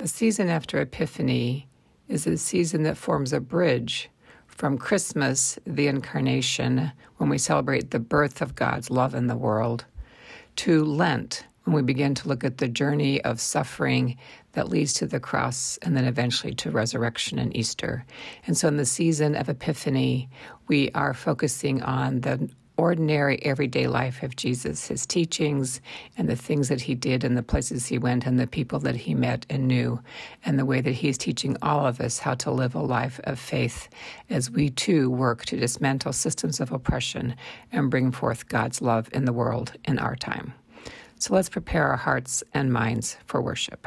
The season after Epiphany is a season that forms a bridge from Christmas, the incarnation, when we celebrate the birth of God's love in the world, to Lent, when we begin to look at the journey of suffering that leads to the cross and then eventually to resurrection and Easter. And so, in the season of Epiphany, we are focusing on the ordinary everyday life of Jesus, his teachings and the things that he did and the places he went and the people that he met and knew, and the way that he's teaching all of us how to live a life of faith as we too work to dismantle systems of oppression and bring forth God's love in the world in our time. So let's prepare our hearts and minds for worship.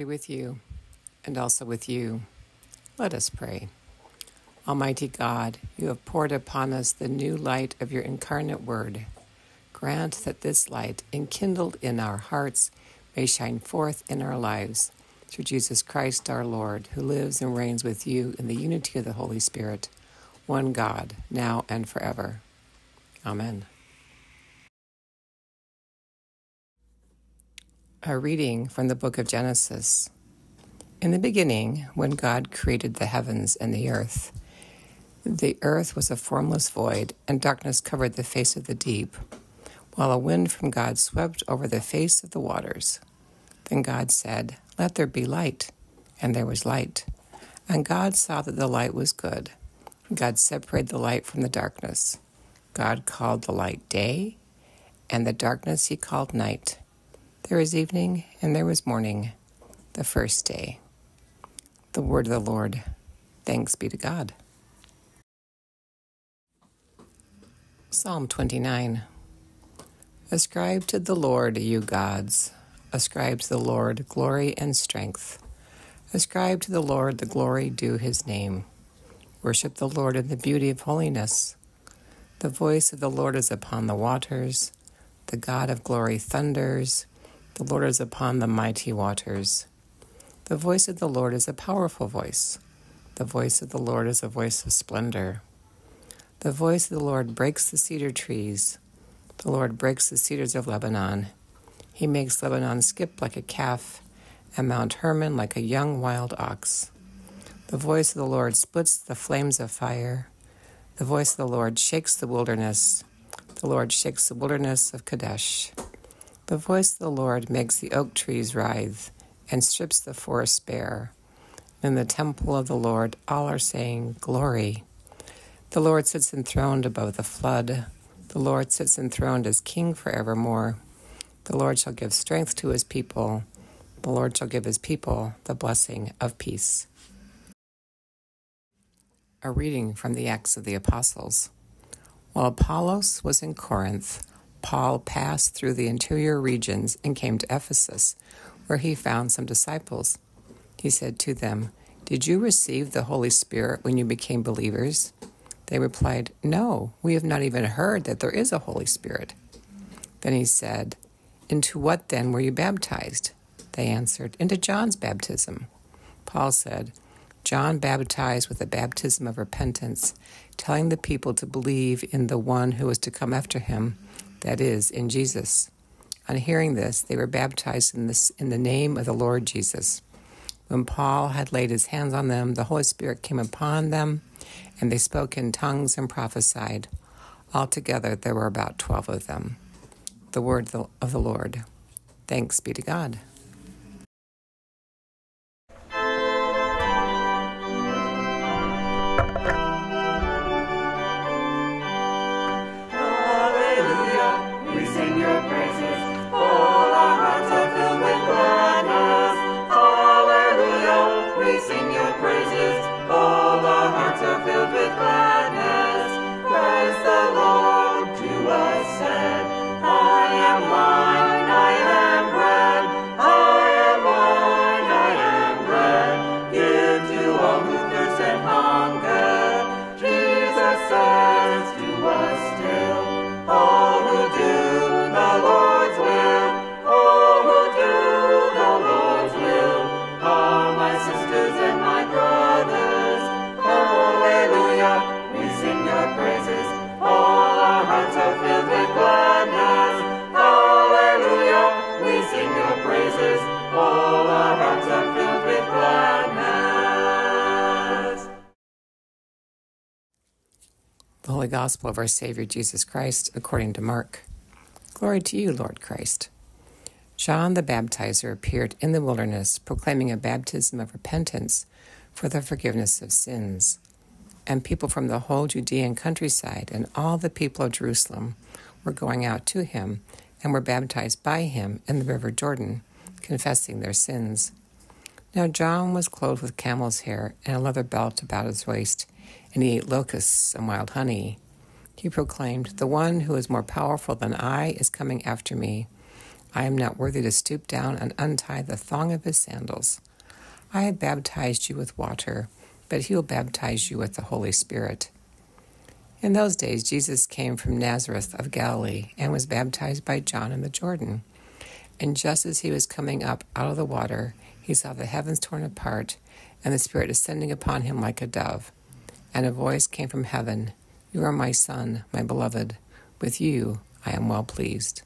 Be with you, and also with you. Let us pray. Almighty God, you have poured upon us the new light of your incarnate word. Grant that this light, enkindled in our hearts, may shine forth in our lives through Jesus Christ our Lord, who lives and reigns with you in the unity of the Holy Spirit, one God, now and forever. Amen. A reading from the book of Genesis. In the beginning, when God created the heavens and the earth, the earth was a formless void, and darkness covered the face of the deep, while a wind from God swept over the face of the waters. Then God said, Let there be light. And there was light. And God saw that the light was good. God separated the light from the darkness. God called the light day, and the darkness he called night. There was evening and there was morning, the first day. The word of the Lord. Thanks be to God. Psalm 29 Ascribe to the Lord, you gods. Ascribe to the Lord glory and strength. Ascribe to the Lord the glory due his name. Worship the Lord in the beauty of holiness. The voice of the Lord is upon the waters. The God of glory thunders. The Lord is upon the mighty waters. The voice of the Lord is a powerful voice. The voice of the Lord is a voice of splendor. The voice of the Lord breaks the cedar trees. The Lord breaks the cedars of Lebanon. He makes Lebanon skip like a calf, and Mount Hermon like a young wild ox. The voice of the Lord splits the flames of fire. The voice of the Lord shakes the wilderness. The Lord shakes the wilderness of Kadesh. The voice of the Lord makes the oak trees writhe and strips the forest bare. In the temple of the Lord, all are saying, Glory. The Lord sits enthroned above the flood. The Lord sits enthroned as King forevermore. The Lord shall give strength to his people. The Lord shall give his people the blessing of peace. A reading from the Acts of the Apostles. While Apollos was in Corinth, Paul passed through the interior regions and came to Ephesus, where he found some disciples. He said to them, Did you receive the Holy Spirit when you became believers? They replied, No, we have not even heard that there is a Holy Spirit. Then he said, Into what then were you baptized? They answered, Into John's baptism. Paul said, John baptized with a baptism of repentance, telling the people to believe in the one who was to come after him that is, in Jesus. On hearing this, they were baptized in, this, in the name of the Lord Jesus. When Paul had laid his hands on them, the Holy Spirit came upon them, and they spoke in tongues and prophesied. Altogether, there were about twelve of them. The word of the Lord. Thanks be to God. Gospel of our Savior Jesus Christ according to Mark. Glory to you, Lord Christ. John the Baptizer appeared in the wilderness, proclaiming a baptism of repentance for the forgiveness of sins. And people from the whole Judean countryside and all the people of Jerusalem were going out to him and were baptized by him in the river Jordan, confessing their sins. Now John was clothed with camel's hair and a leather belt about his waist and he ate locusts and wild honey. He proclaimed, The one who is more powerful than I is coming after me, I am not worthy to stoop down and untie the thong of his sandals. I have baptized you with water, but he will baptize you with the Holy Spirit. In those days, Jesus came from Nazareth of Galilee and was baptized by John in the Jordan. And just as he was coming up out of the water, he saw the heavens torn apart and the Spirit descending upon him like a dove. And a voice came from heaven You are my Son, my beloved. With you I am well pleased.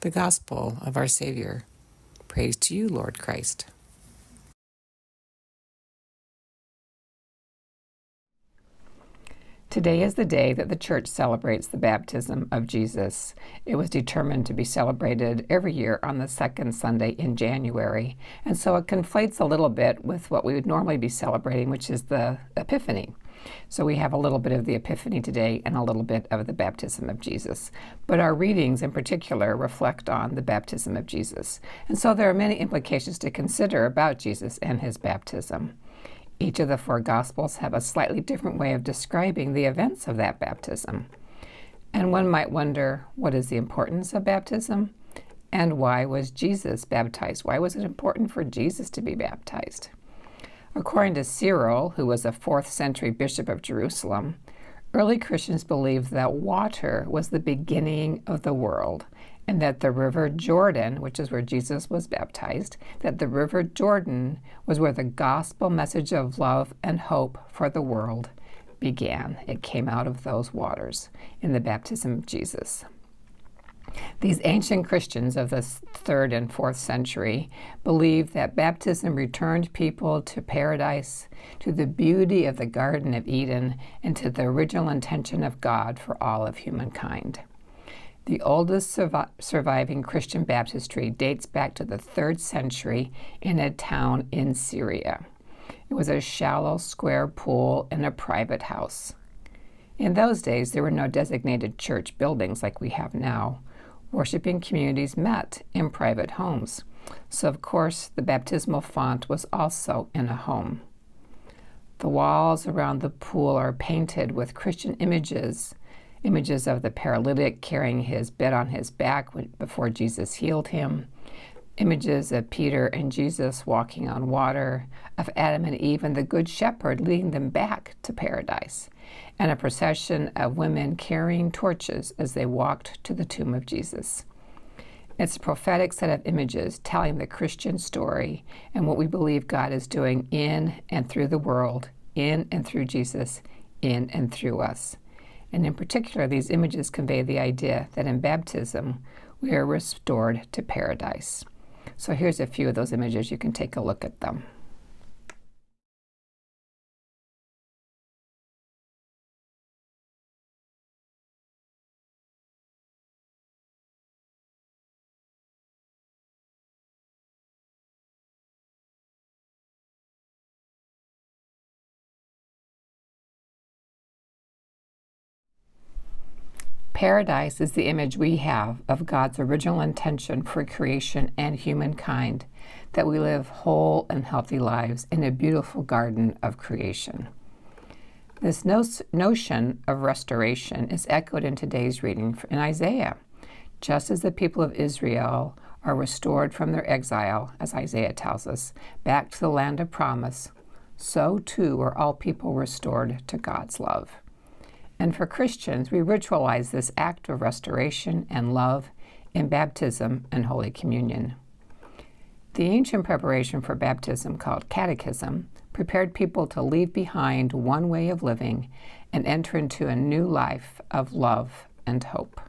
The Gospel of our Savior. Praise to you, Lord Christ. Today is the day that the church celebrates the baptism of Jesus. It was determined to be celebrated every year on the second Sunday in January, and so it conflates a little bit with what we would normally be celebrating, which is the Epiphany. So we have a little bit of the Epiphany today and a little bit of the baptism of Jesus. But our readings in particular reflect on the baptism of Jesus. And so there are many implications to consider about Jesus and his baptism. Each of the four Gospels have a slightly different way of describing the events of that baptism. And one might wonder what is the importance of baptism? And why was Jesus baptized? Why was it important for Jesus to be baptized? According to Cyril, who was a fourth century bishop of Jerusalem, early Christians believed that water was the beginning of the world and that the river Jordan, which is where Jesus was baptized, that the river Jordan was where the gospel message of love and hope for the world began. It came out of those waters in the baptism of Jesus. These ancient Christians of the third and fourth century believed that baptism returned people to paradise, to the beauty of the Garden of Eden, and to the original intention of God for all of humankind. The oldest survi- surviving Christian baptistry dates back to the third century in a town in Syria. It was a shallow square pool in a private house. In those days, there were no designated church buildings like we have now. Worshipping communities met in private homes. So, of course, the baptismal font was also in a home. The walls around the pool are painted with Christian images images of the paralytic carrying his bed on his back before Jesus healed him, images of Peter and Jesus walking on water, of Adam and Eve and the Good Shepherd leading them back to paradise, and a procession of women carrying torches as they walked to the tomb of Jesus. It's a prophetic set of images telling the Christian story and what we believe God is doing in and through the world, in and through Jesus, in and through us. And in particular, these images convey the idea that in baptism, we are restored to paradise. So here's a few of those images. You can take a look at them. Paradise is the image we have of God's original intention for creation and humankind, that we live whole and healthy lives in a beautiful garden of creation. This no- notion of restoration is echoed in today's reading in Isaiah. Just as the people of Israel are restored from their exile, as Isaiah tells us, back to the land of promise, so too are all people restored to God's love. And for Christians, we ritualize this act of restoration and love in baptism and Holy Communion. The ancient preparation for baptism, called catechism, prepared people to leave behind one way of living and enter into a new life of love and hope.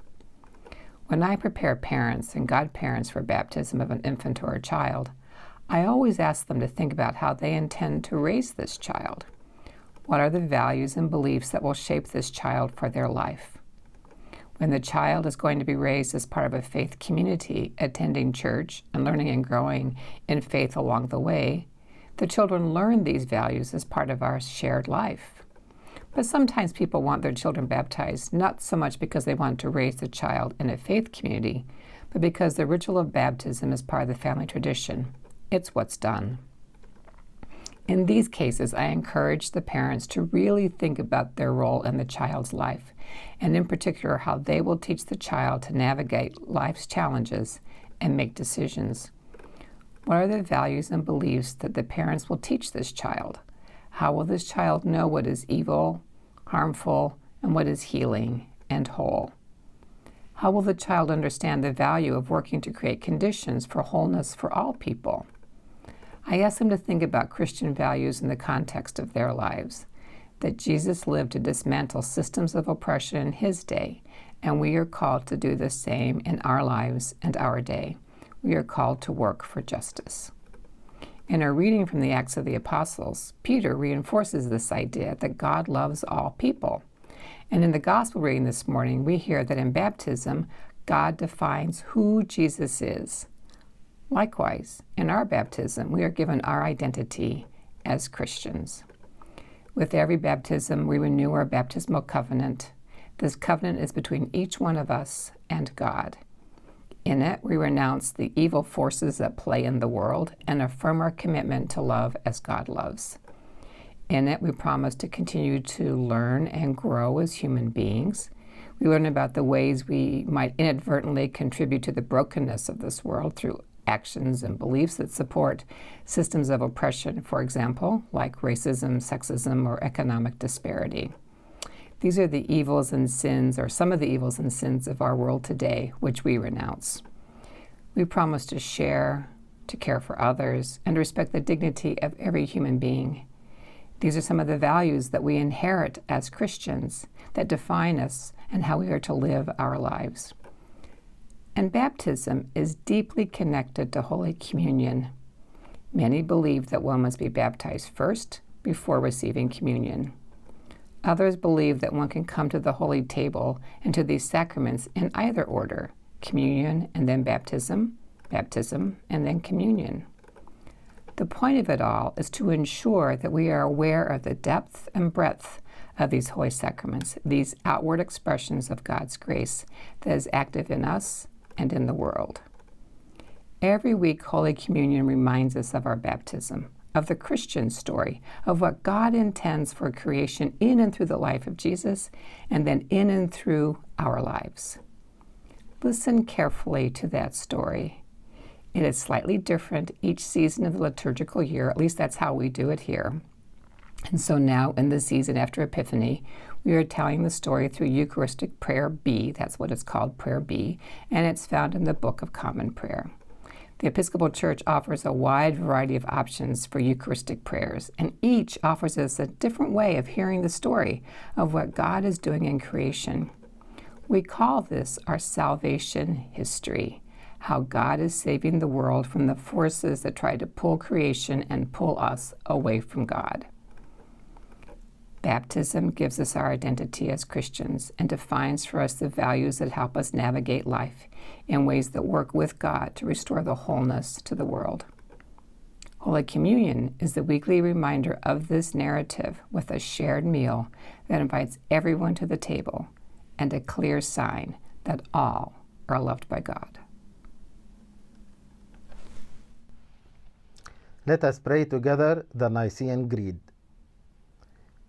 When I prepare parents and godparents for baptism of an infant or a child, I always ask them to think about how they intend to raise this child. What are the values and beliefs that will shape this child for their life? When the child is going to be raised as part of a faith community, attending church and learning and growing in faith along the way, the children learn these values as part of our shared life. But sometimes people want their children baptized not so much because they want to raise the child in a faith community, but because the ritual of baptism is part of the family tradition. It's what's done. In these cases, I encourage the parents to really think about their role in the child's life, and in particular, how they will teach the child to navigate life's challenges and make decisions. What are the values and beliefs that the parents will teach this child? How will this child know what is evil, harmful, and what is healing and whole? How will the child understand the value of working to create conditions for wholeness for all people? I ask them to think about Christian values in the context of their lives, that Jesus lived to dismantle systems of oppression in his day, and we are called to do the same in our lives and our day. We are called to work for justice. In our reading from the Acts of the Apostles, Peter reinforces this idea that God loves all people. And in the gospel reading this morning, we hear that in baptism, God defines who Jesus is. Likewise, in our baptism, we are given our identity as Christians. With every baptism, we renew our baptismal covenant. This covenant is between each one of us and God. In it, we renounce the evil forces that play in the world and affirm our commitment to love as God loves. In it, we promise to continue to learn and grow as human beings. We learn about the ways we might inadvertently contribute to the brokenness of this world through actions and beliefs that support systems of oppression, for example, like racism, sexism, or economic disparity. These are the evils and sins, or some of the evils and sins of our world today, which we renounce. We promise to share, to care for others, and respect the dignity of every human being. These are some of the values that we inherit as Christians that define us and how we are to live our lives. And baptism is deeply connected to Holy Communion. Many believe that one must be baptized first before receiving communion. Others believe that one can come to the holy table and to these sacraments in either order communion and then baptism, baptism and then communion. The point of it all is to ensure that we are aware of the depth and breadth of these holy sacraments, these outward expressions of God's grace that is active in us and in the world. Every week, Holy Communion reminds us of our baptism, of the Christian story, of what God intends for creation in and through the life of Jesus, and then in and through our lives. Listen carefully to that story it is slightly different each season of the liturgical year, at least that's how we do it here. And so now, in the season after Epiphany, we are telling the story through Eucharistic Prayer B, that's what it's called, Prayer B, and it's found in the Book of Common Prayer. The Episcopal Church offers a wide variety of options for Eucharistic prayers, and each offers us a different way of hearing the story of what God is doing in creation. We call this our salvation history how God is saving the world from the forces that try to pull creation and pull us away from God. Baptism gives us our identity as Christians and defines for us the values that help us navigate life in ways that work with God to restore the wholeness to the world. Holy Communion is the weekly reminder of this narrative with a shared meal that invites everyone to the table and a clear sign that all are loved by God. Let us pray together the Nicene Creed.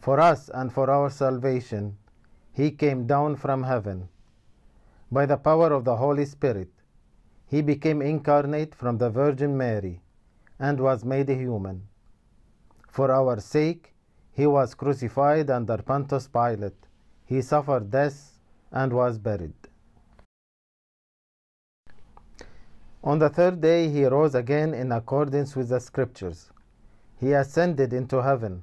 For us and for our salvation, he came down from heaven. By the power of the Holy Spirit, he became incarnate from the Virgin Mary and was made human. For our sake, he was crucified under Pontius Pilate. He suffered death and was buried. On the third day he rose again in accordance with the Scriptures. He ascended into heaven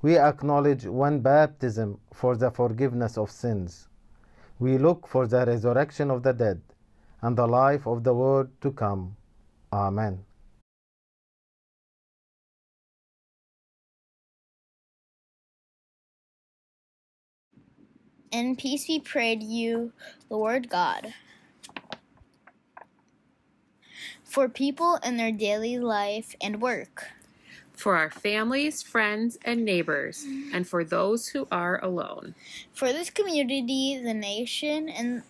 We acknowledge one baptism for the forgiveness of sins. We look for the resurrection of the dead and the life of the world to come. Amen. In peace we pray to you, Lord God. For people in their daily life and work. For our families, friends, and neighbors, and for those who are alone. For this community, the nation, and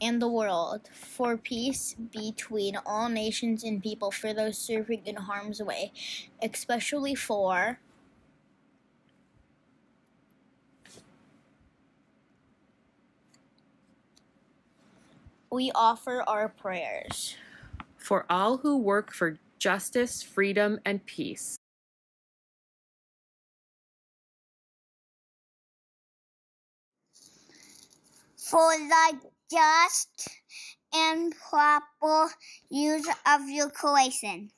and the world, for peace between all nations and people, for those serving in harm's way, especially for we offer our prayers. For all who work for justice, freedom, and peace. For the just and proper use of your creation.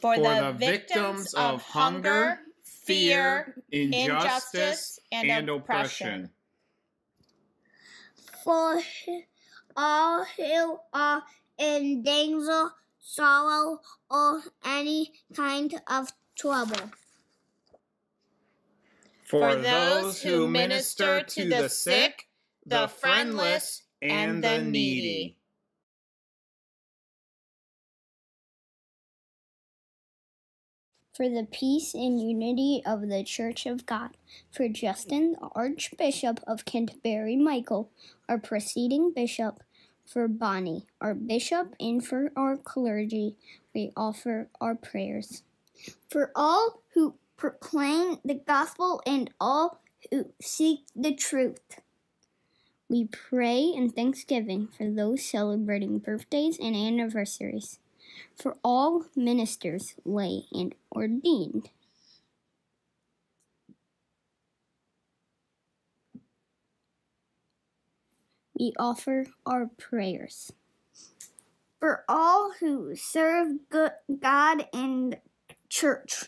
For, For the, the victims of hunger, fear, injustice, and, and oppression for all who are in danger, sorrow, or any kind of trouble. For those who minister to the sick, the friendless, and the needy. for the peace and unity of the Church of God, for Justin, Archbishop of Canterbury, Michael, our presiding bishop, for Bonnie, our bishop, and for our clergy, we offer our prayers. For all who proclaim the gospel and all who seek the truth. We pray in thanksgiving for those celebrating birthdays and anniversaries for all ministers, lay, and ordained. We offer our prayers. For all who serve God and church.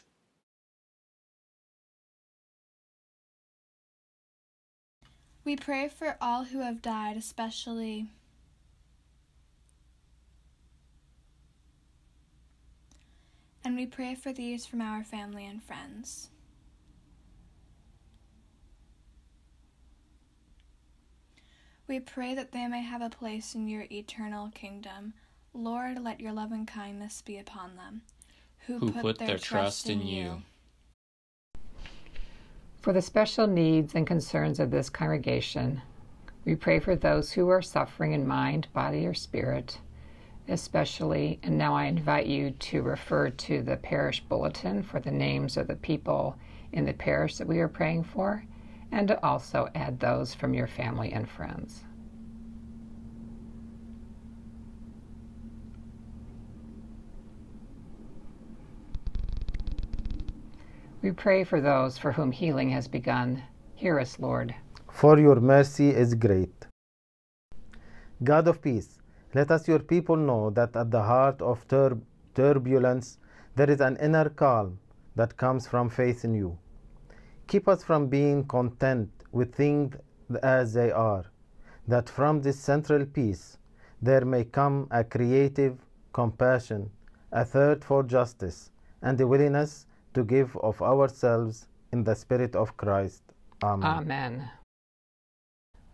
We pray for all who have died, especially and we pray for these from our family and friends. We pray that they may have a place in your eternal kingdom. Lord, let your love and kindness be upon them, who, who put, put, their, their trust, trust in you. For the special needs and concerns of this congregation, we pray for those who are suffering in mind, body, or spirit especially. And now I invite you to refer to the parish bulletin for the names of the people in the parish that we are praying for, and to also add those from your family and friends. We pray for those for whom healing has begun. Hear us, Lord. For your mercy is great. God of peace, let us, your people, know that at the heart of tur- turbulence there is an inner calm that comes from faith in you. Keep us from being content with things as they are, that from this central peace there may come a creative compassion, a thirst for justice, and a willingness to give of ourselves in the Spirit of Christ. Amen. Amen.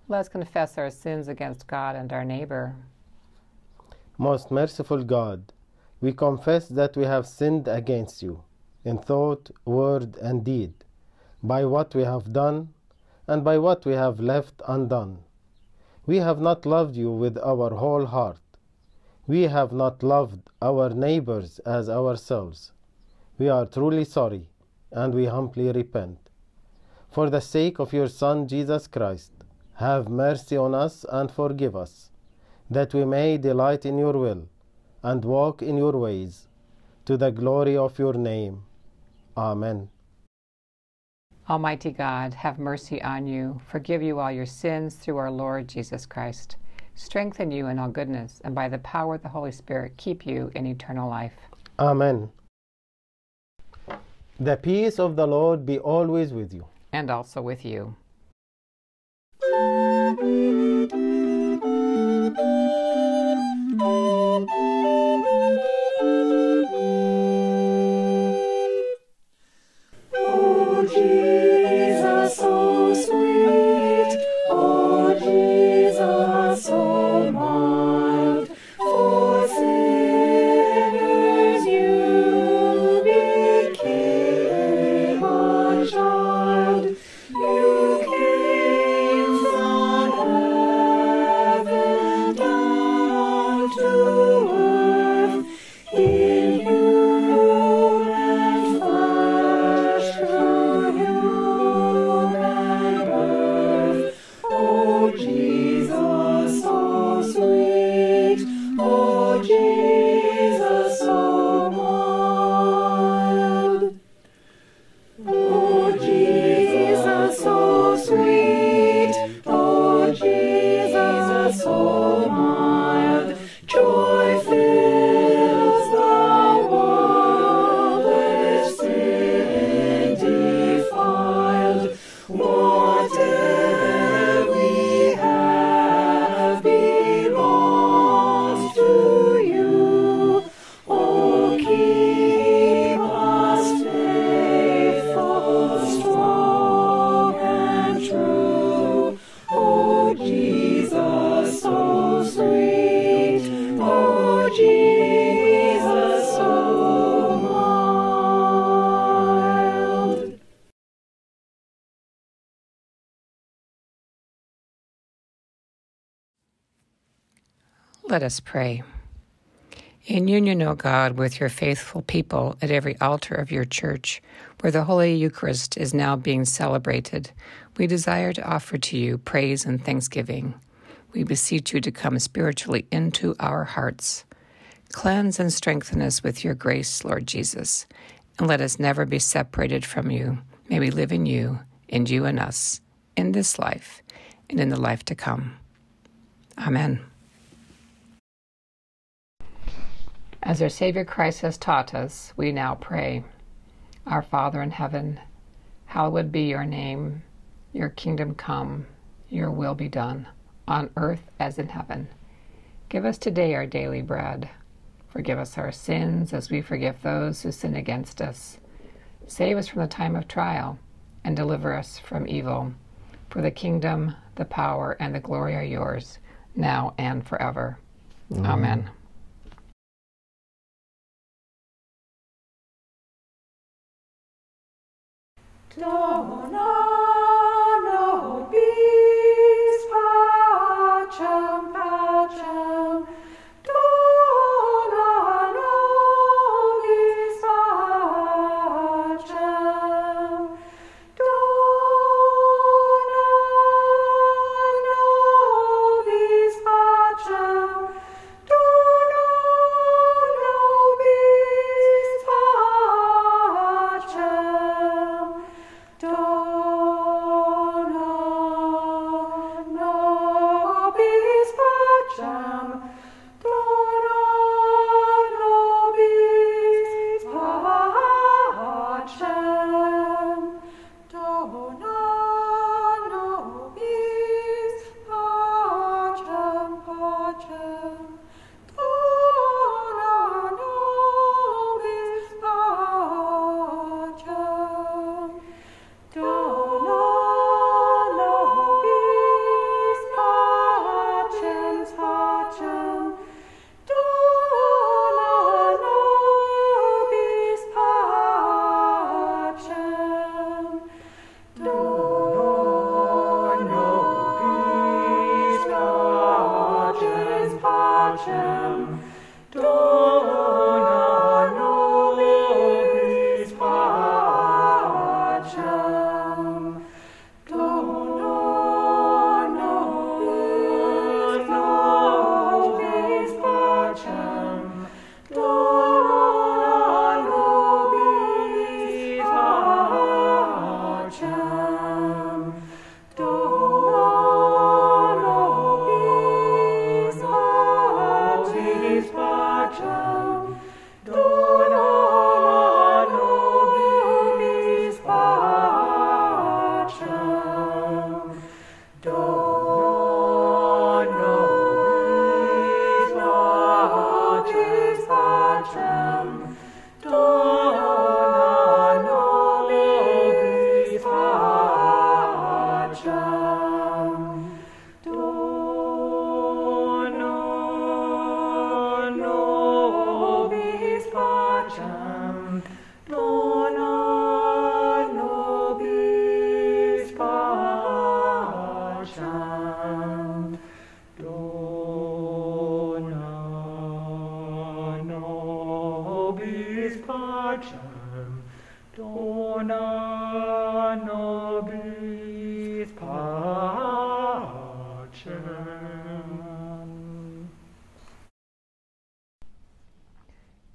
Let's confess our sins against God and our neighbor. Most merciful God, we confess that we have sinned against you in thought, word, and deed, by what we have done and by what we have left undone. We have not loved you with our whole heart. We have not loved our neighbors as ourselves. We are truly sorry and we humbly repent. For the sake of your Son Jesus Christ, have mercy on us and forgive us that we may delight in your will and walk in your ways, to the glory of your name. Amen. Almighty God, have mercy on you, forgive you all your sins through our Lord Jesus Christ. strengthen you in all goodness, and by the power of the Holy Spirit keep you in eternal life. Amen. The peace of the Lord be always with you. And also with you. Let us pray. In union, O God, with your faithful people at every altar of your church, where the Holy Eucharist is now being celebrated, we desire to offer to you praise and thanksgiving. We beseech you to come spiritually into our hearts. Cleanse and strengthen us with your grace, Lord Jesus, and let us never be separated from you. May we live in you, and you in us, in this life and in the life to come. Amen. As our Savior Christ has taught us, we now pray Our Father in heaven, hallowed be your name, your kingdom come, your will be done, on earth as in heaven. Give us today our daily bread. Forgive us our sins as we forgive those who sin against us. Save us from the time of trial and deliver us from evil. For the kingdom, the power, and the glory are yours, now and forever. Mm. Amen. No, no, peace, pacem, pacem.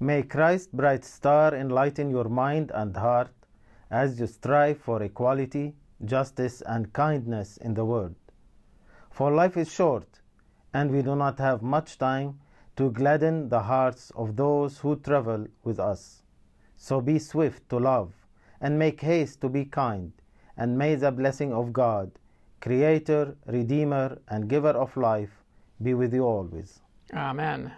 May Christ's bright star enlighten your mind and heart as you strive for equality, justice, and kindness in the world. For life is short, and we do not have much time to gladden the hearts of those who travel with us. So be swift to love, and make haste to be kind, and may the blessing of God, Creator, Redeemer, and Giver of life, be with you always. Amen.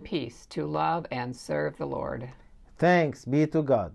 Peace to love and serve the Lord. Thanks be to God.